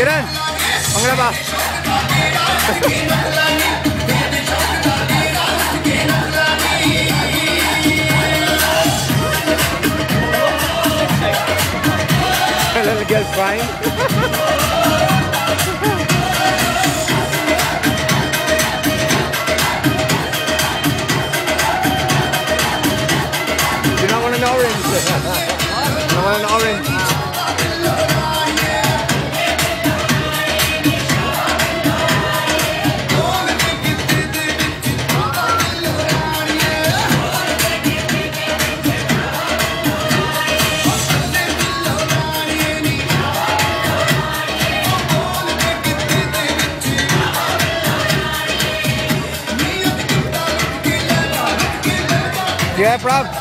Kiran, panggala ah. ba? little girl crying. orange. Yeah, Rob.